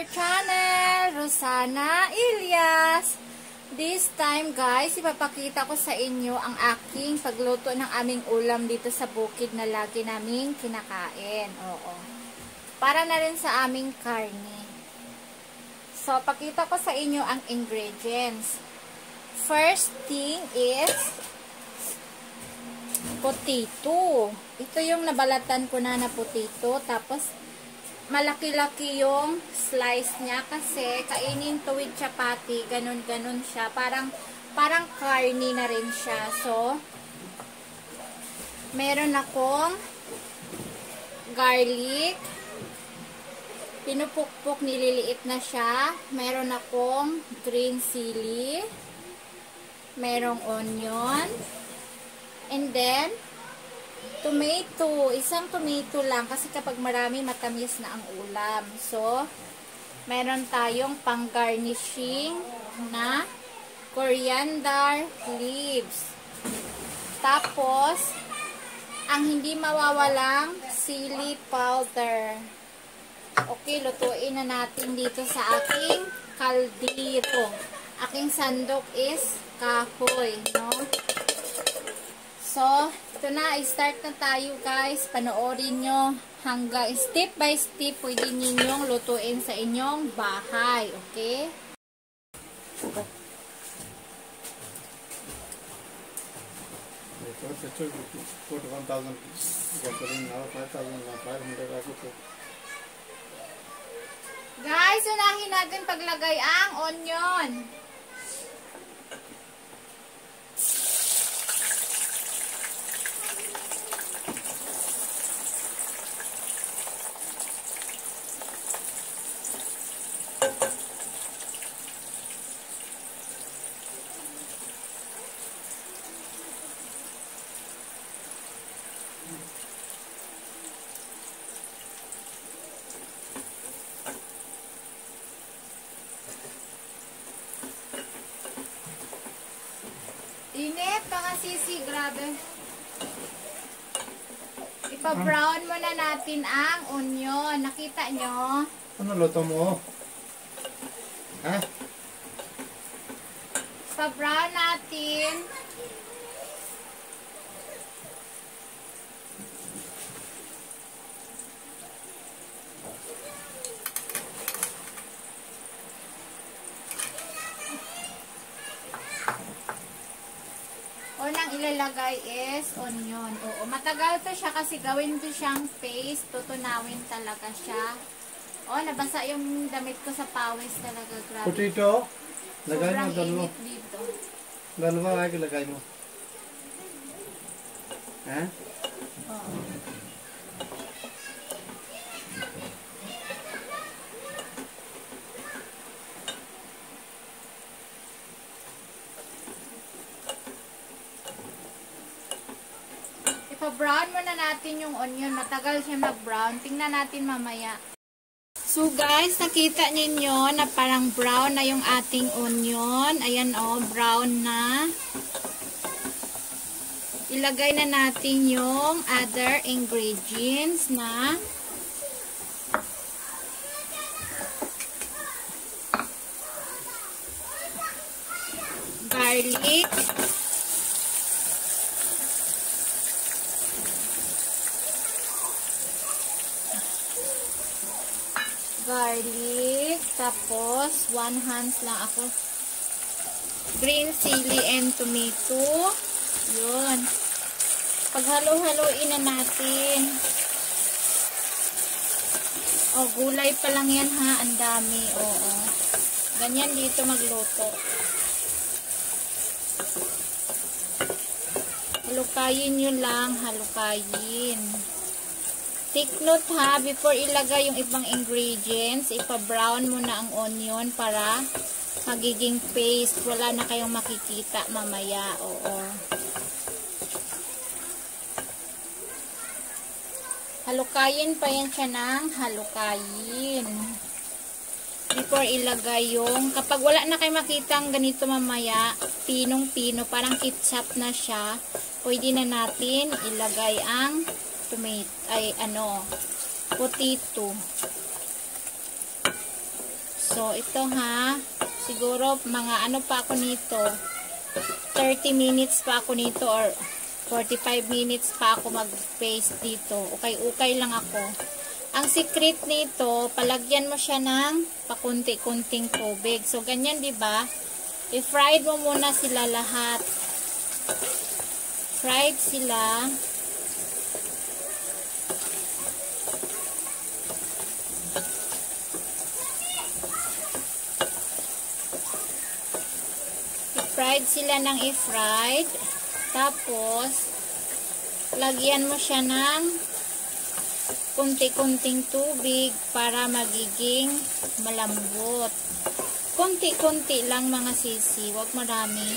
Our channel, Rosana Ilyas. This time guys, ipapakita ko sa inyo ang aking pagluto ng aming ulam dito sa bukid na lagi naming kinakain. Oo. Para na rin sa aming karne. So, pakita ko sa inyo ang ingredients. First thing is potato. Ito yung nabalatan ko na na potato. Tapos, malaki-laki yung slice niya kasi kainin to with chapati, ganun-ganun siya. Parang, parang carne na rin siya. So, meron akong garlic. Pinupukpok, nililiit na siya. Meron akong green chili. Merong onion. And then, Tomato. Isang tomato lang kasi kapag marami matamis na ang ulam. So, meron tayong pang-garnishing na coriander leaves. Tapos, ang hindi mawawalang sili powder. Okay, lutuin na natin dito sa aking kaldero. Aking sandok is kahoy, no? So, ito na, start na tayo guys. Panoorin nyo hanggang step by step pwede ninyong lutuin sa inyong bahay. Okay? Guys, unahin natin paglagay ang onion. Init, mga sisi, grabe. Ipa-brown muna natin ang onion. Nakita nyo? Ano luto mo? Ha? Pa-brown natin. Ilalagay is onion. Oo, matagal to siya kasi gawin to siyang paste. Tutunawin talaga siya. Oh, nabasa yung damit ko sa pawis talaga. Grabe. Potato? Lagay mo dalawa. dito. Dalawa ay lagay mo. Ha? Oo. Ipa-brown muna natin yung onion. Matagal siya mag-brown. Tingnan natin mamaya. So guys, nakita ninyo na parang brown na yung ating onion. Ayan oh, brown na. Ilagay na natin yung other ingredients na garlic, garlic, tapos one hands lang ako green chili and tomato. Yun. Paghalo-haloin na natin. Oh, gulay pa lang yan ha. Ang dami. Oo. Ganyan dito magluto. Halukayin nyo lang. Halukayin. Take note ha. Before ilagay yung ibang ingredients, ipa-brown muna ang onion para magiging paste. Wala na kayong makikita mamaya. Oo. Halukayin pa yan siya ng halukayin. Before ilagay yung, kapag wala na kayo makitang ganito mamaya, pinong-pino, parang ketchup na siya, pwede na natin ilagay ang tomato, ay ano, potato. So, ito ha. Siguro, mga ano pa ako nito. 30 minutes pa ako nito or 45 minutes pa ako mag-paste dito. Ukay-ukay lang ako. Ang secret nito, palagyan mo siya ng pakunti-kunting tubig. So, ganyan, di ba? I-fried mo muna sila lahat. Fried sila. I-fried sila ng i-fried. Tapos, lagyan mo siya ng kunti-kunting tubig para magiging malambot. Kunti-kunti lang mga sisi, wag marami.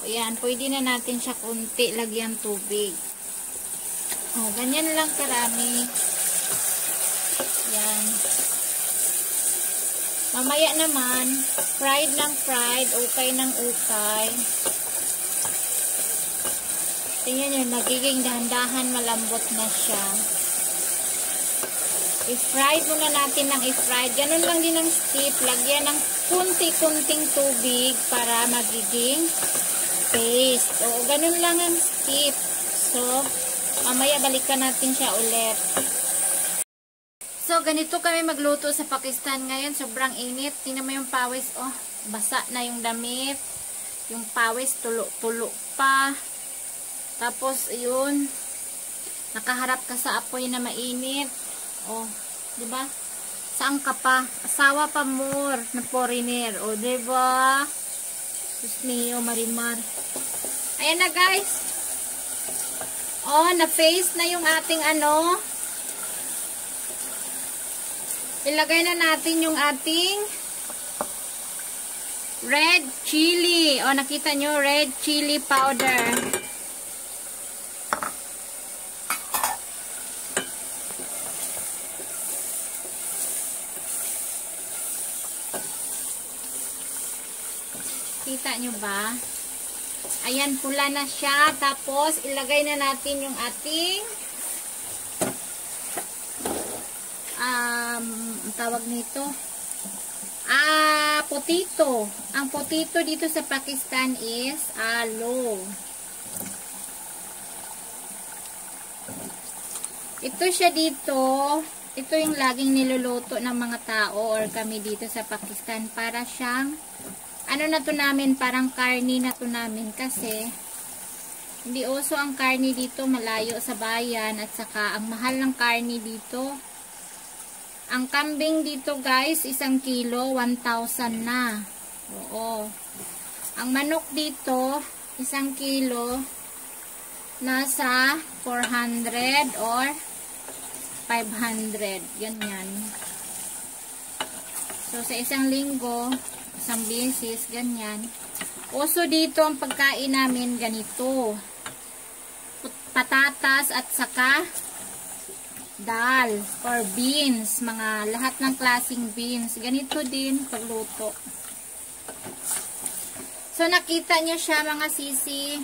O yan, pwede na natin siya kunti lagyan tubig. O, ganyan lang karami. Yan. Mamaya naman, fried ng fried, ukay ng ukay. Tingnan nyo, nagiging dahan-dahan malambot na siya. I-fried muna natin ng i-fried. Ganun lang din ang steep. Lagyan ng kunti-kunting tubig para magiging paste. O, ganun lang ang steep. So, mamaya balikan natin siya ulit. So, ganito kami magluto sa Pakistan ngayon. Sobrang init. Tingnan mo yung pawis. Oh, basa na yung damit. Yung pawis, tulo-tulo pa. Tapos, yun. Nakaharap ka sa apoy na mainit. Oh, 'di ba? Saan ka pa? Asawa pa more na foreigner. Oh, 'di ba? Diyos mio, Marimar. Ayan na, guys. Oh, na-face na yung ating ano. Ilagay na natin yung ating red chili. Oh, nakita nyo, red chili powder. Kita nyo ba? Ayan, pula na siya. Tapos, ilagay na natin yung ating um, tawag nito ah, potito. Ang potito dito sa Pakistan is alo. Ito siya dito. Ito yung laging niluluto ng mga tao or kami dito sa Pakistan para siyang ano na to namin, parang karni na to namin kasi hindi oso ang karni dito, malayo sa bayan at saka ang mahal ng karni dito. Ang kambing dito guys, isang kilo, 1,000 na. Oo. Ang manok dito, isang kilo, nasa 400 or 500. Ganyan. So, sa isang linggo, isang beses, ganyan. Oso dito ang pagkain namin ganito. Patatas at saka dal or beans, mga lahat ng klasing beans. Ganito din pagluto. So nakita nyo siya mga sisi.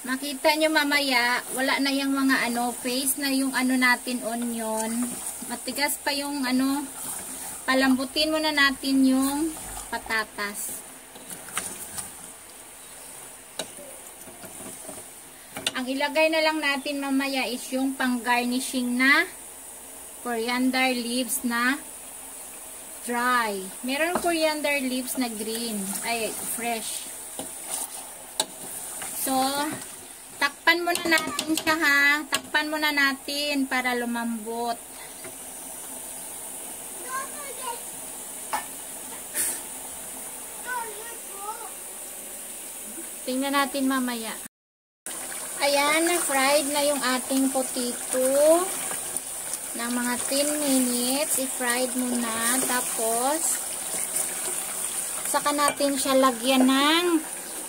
Makita nyo mamaya, wala na yung mga ano, face na yung ano natin onion. Matigas pa yung ano, palambutin muna natin yung patatas. Ang ilagay na lang natin mamaya is yung pang-garnishing na coriander leaves na dry. Meron coriander leaves na green, ay fresh. So, takpan muna natin siya ha. Takpan muna natin para lumambot. Tingnan natin mamaya. Ayan, na-fried na yung ating potato ng mga 10 minutes. I-fried muna. Tapos, saka natin siya lagyan ng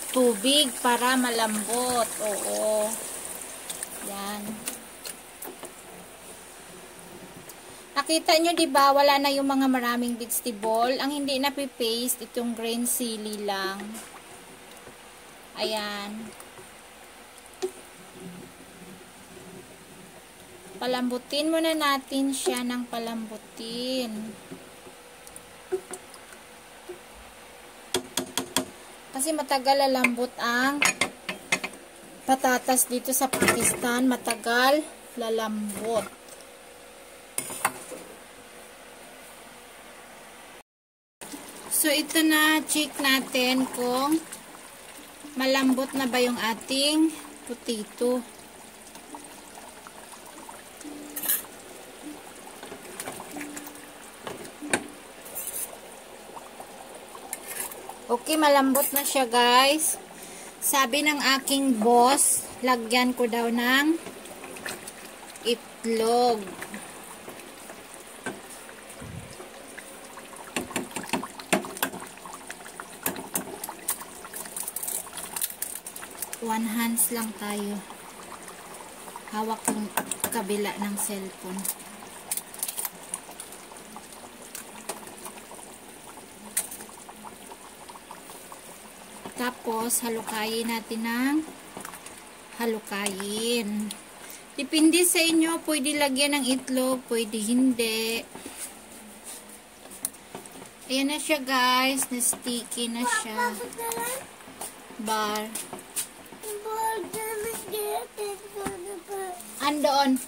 tubig para malambot. Oo. Yan. Nakita nyo, di ba wala na yung mga maraming vegetable. Ang hindi na paste itong green chili lang. Ayan. Palambutin muna natin siya ng palambutin. Kasi matagal lalambot ang patatas dito sa Pakistan. Matagal lalambot. So, ito na. Check natin kung malambot na ba yung ating potato. Okay, malambot na siya guys. Sabi ng aking boss, lagyan ko daw ng itlog. One hands lang tayo. Hawak yung kabila ng cellphone. Tapos, halukayin natin ng halukayin. Depende sa inyo, pwede lagyan ng itlog, pwede hindi. Ayan na siya guys, na-sticky na siya. Bar. Andoon.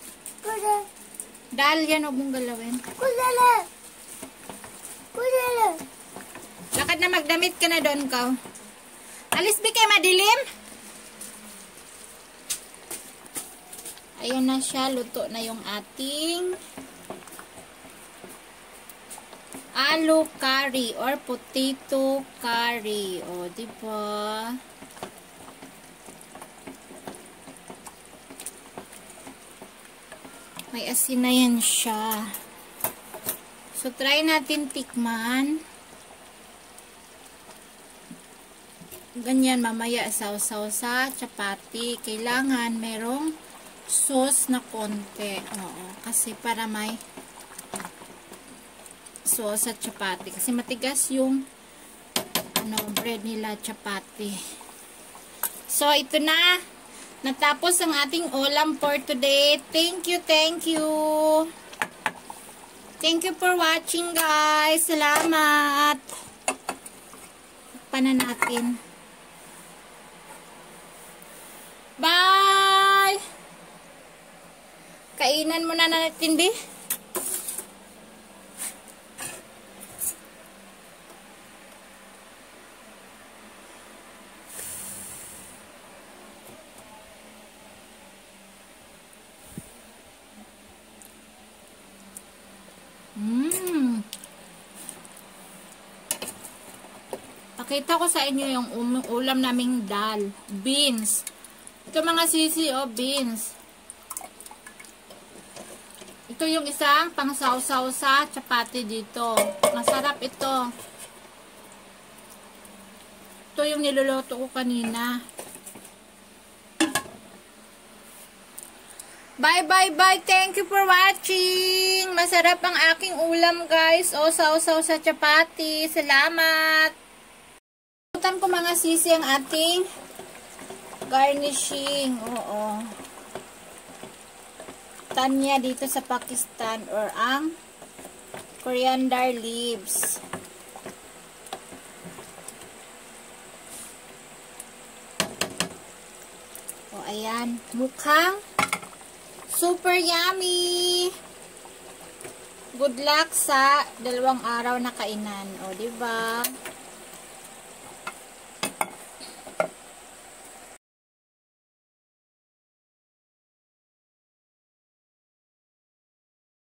Dahil yan, huwag mong galawin. Lakad na magdamit ka na doon, ka. Alis bi madilim. Ayun na siya, luto na yung ating alu curry or potato curry. O, di ba? May asin na yan siya. So, try natin tikman. Ganyan mamaya sausaw sa chapati. Kailangan merong sauce na konti. Oo, kasi para may sauce sa chapati. Kasi matigas yung ano, bread nila chapati. So, ito na. Natapos ang ating ulam for today. Thank you, thank you. Thank you for watching, guys. Salamat. Pana natin. Bye! Kainan muna natin, Bi. Mmm. Pakita ko sa inyo yung um- ulam naming dal. Beans. Ito mga sisi, oh, beans. Ito yung isang pang-sausaw sa chapati dito. Masarap ito. Ito yung niluluto ko kanina. Bye, bye, bye. Thank you for watching. Masarap ang aking ulam, guys. O, sausaw sa chapati. Salamat. Tutan ko mga sisi ang ating garnishing. Oo. Tanya dito sa Pakistan or ang coriander leaves. O, ayan. Mukhang super yummy. Good luck sa dalawang araw na kainan. O, diba?